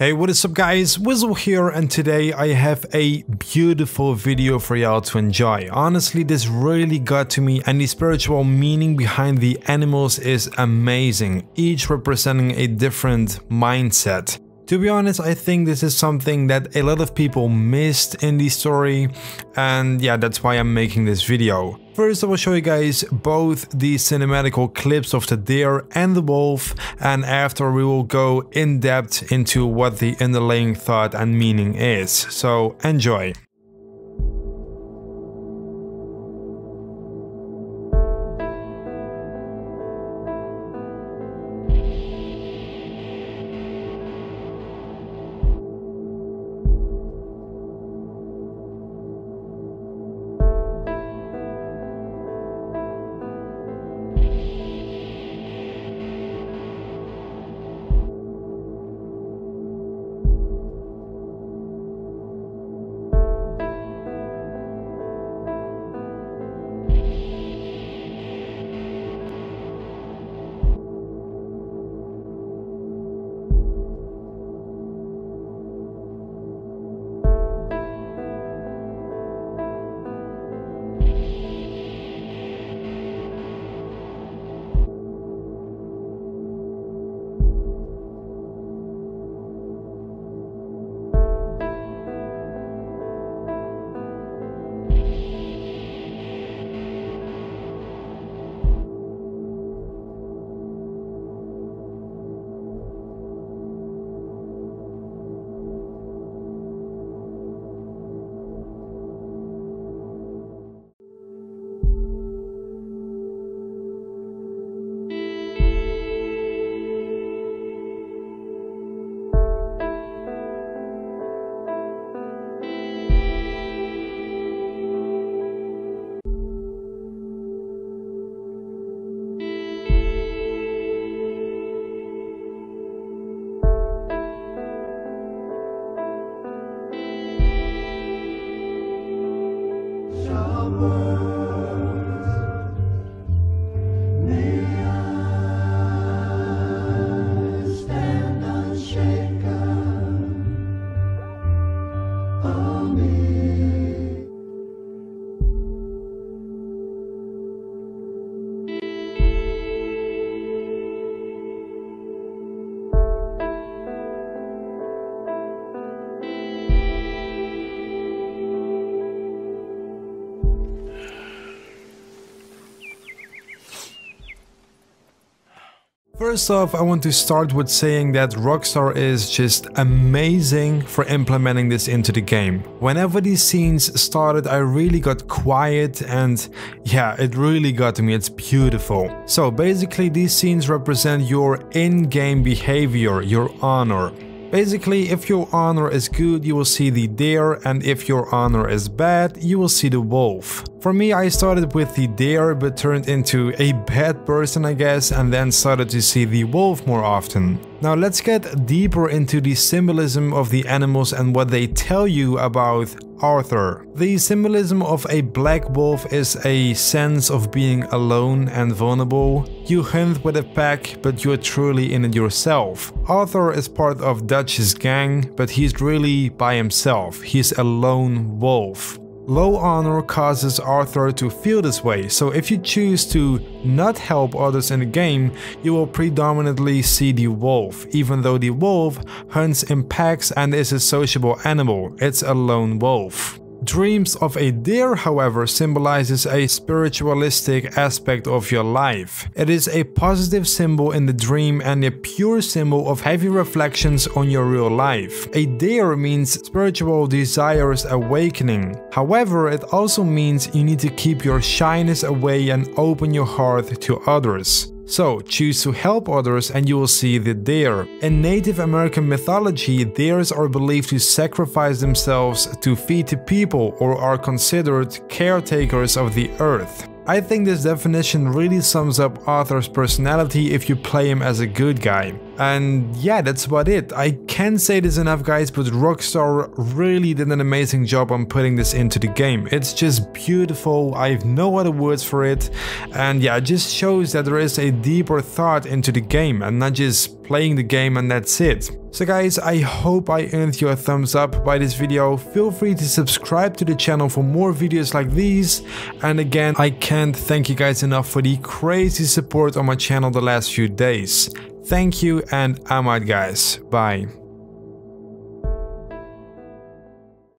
Hey, what is up guys? WhizL here and today I have a beautiful video for y'all to enjoy. Honestly, this really got to me and the spiritual meaning behind the animals is amazing, each representing a different mindset. To be honest, I think this is something that a lot of people missed in the story and yeah, that's why I'm making this video. First I will show you guys both the cinematical clips of the deer and the wolf and after we will go in depth into what the underlying thought and meaning is. So enjoy. world. First off, I want to start with saying that Rockstar is just amazing for implementing this into the game. Whenever these scenes started, I really got quiet and yeah, it really got to me, it's beautiful. So basically these scenes represent your in-game behavior, your honor. Basically, if your honor is good, you will see the deer, and if your honor is bad, you will see the wolf. For me, I started with the deer, but turned into a bad person, I guess, and then started to see the wolf more often. Now let's get deeper into the symbolism of the animals and what they tell you about Arthur. The symbolism of a black wolf is a sense of being alone and vulnerable. You hunt with a pack, but you're truly in it yourself. Arthur is part of Dutch's gang, but he's really by himself. He's a lone wolf. Low honor causes Arthur to feel this way, so if you choose to not help others in the game, you will predominantly see the wolf, even though the wolf hunts in packs and is a sociable animal, it's a lone wolf. Dreams of a deer, however, symbolizes a spiritualistic aspect of your life. It is a positive symbol in the dream and a pure symbol of heavy reflections on your real life. A deer means spiritual desires awakening. However, it also means you need to keep your shyness away and open your heart to others. So choose to help others and you will see the deer. In Native American mythology, deers are believed to sacrifice themselves to feed the people or are considered caretakers of the earth. I think this definition really sums up Arthur's personality if you play him as a good guy. And yeah, that's about it. I can't say this enough guys, but Rockstar really did an amazing job on putting this into the game. It's just beautiful, I have no other words for it. And yeah, it just shows that there is a deeper thought into the game and not just playing the game and that's it. So guys, I hope I earned your thumbs up by this video. Feel free to subscribe to the channel for more videos like these. And again, I can't thank you guys enough for the crazy support on my channel the last few days. Thank you and I'm out guys. Bye.